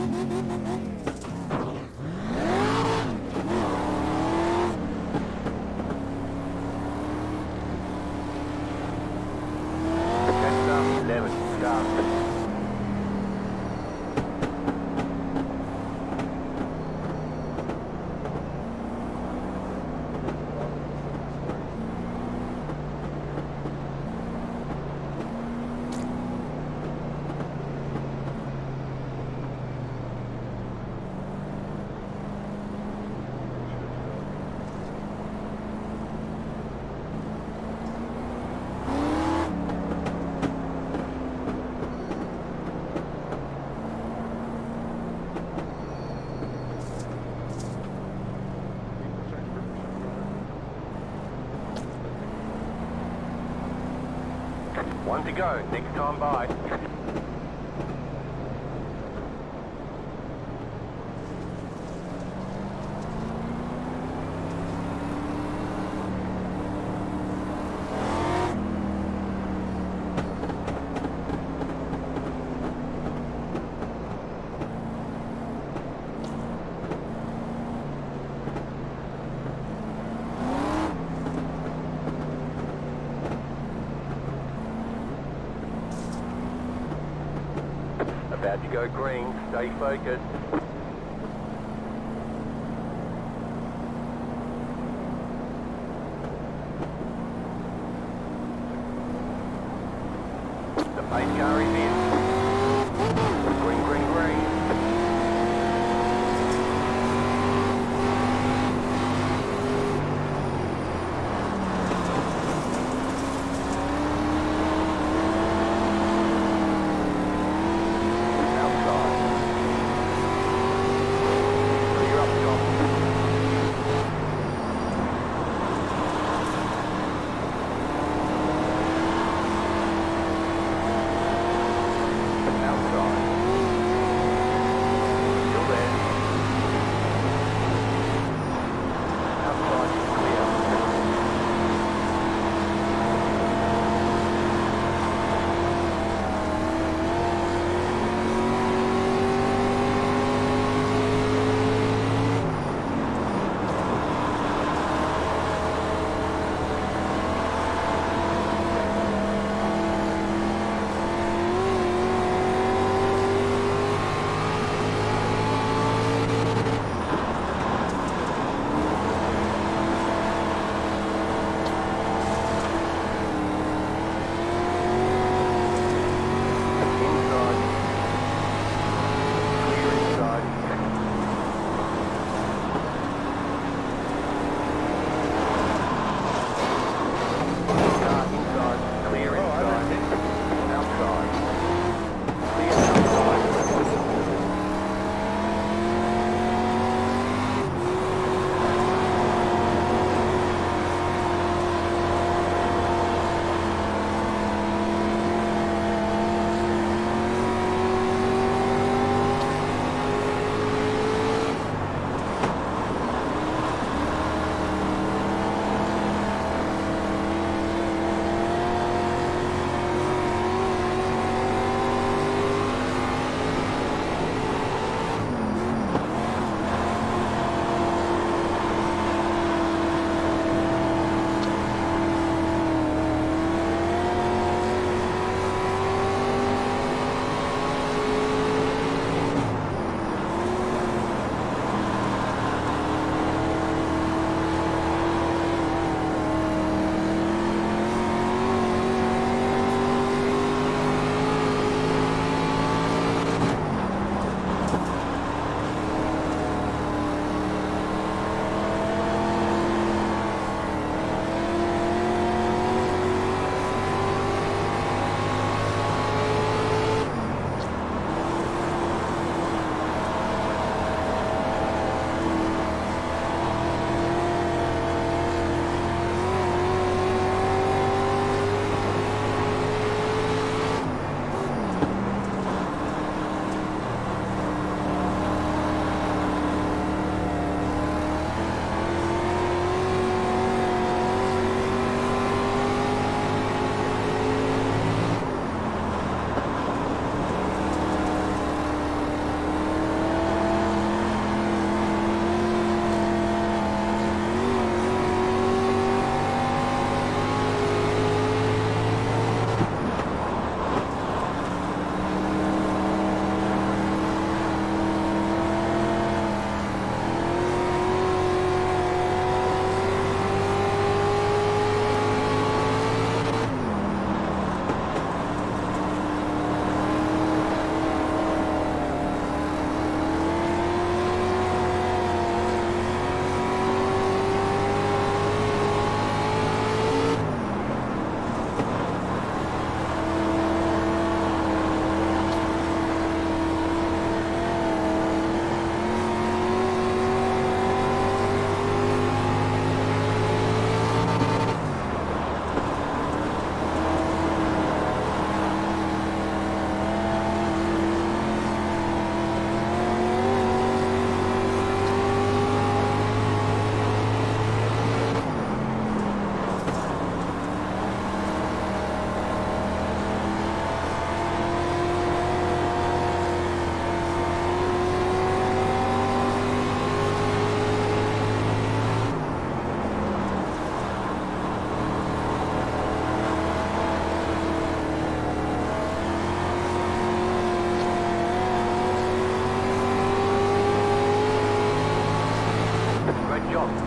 Mm-hmm. One to go, next time by. About to go green, stay focused. The pace car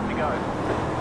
good to go.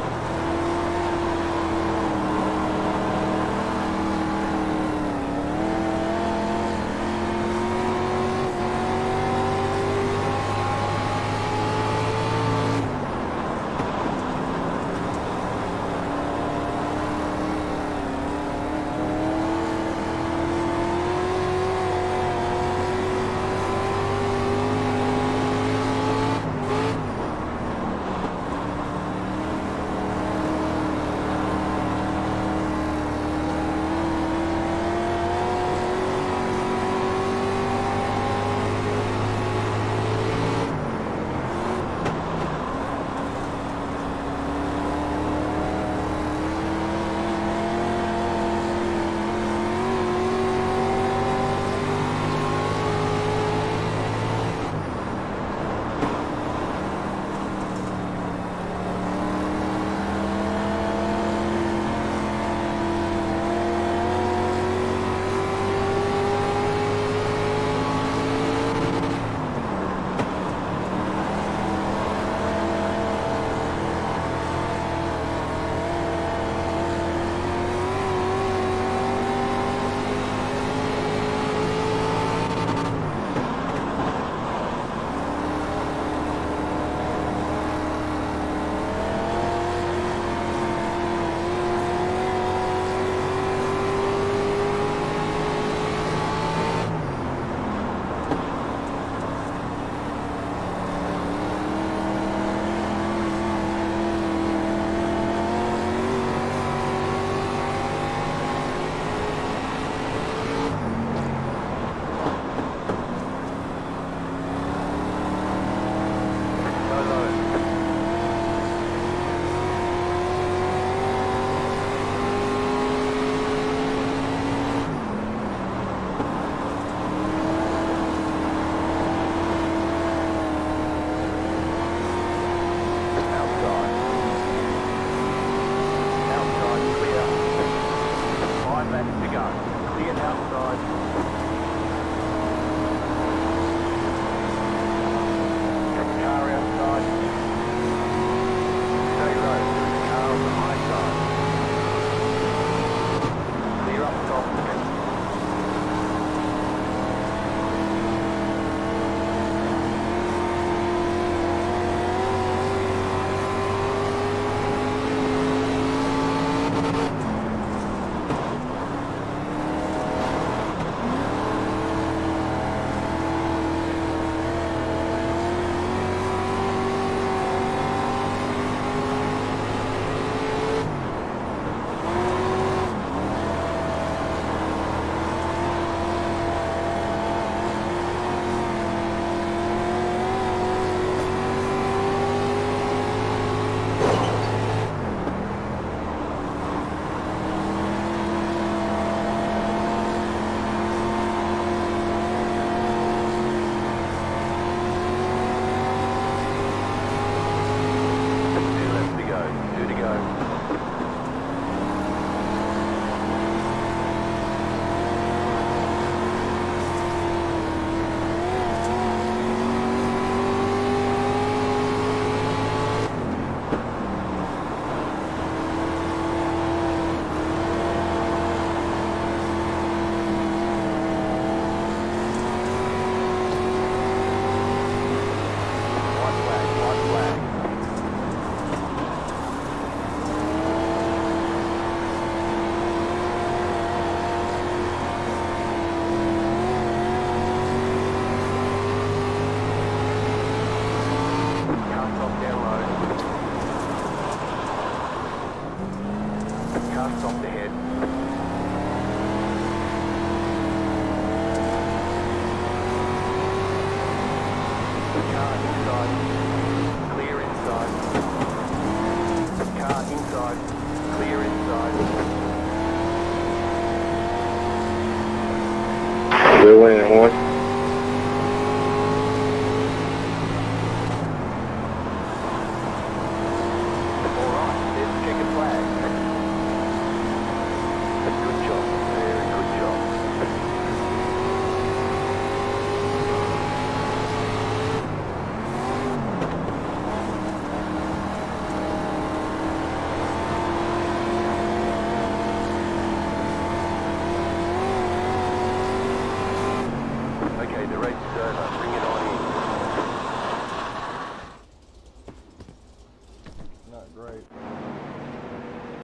We're winning one.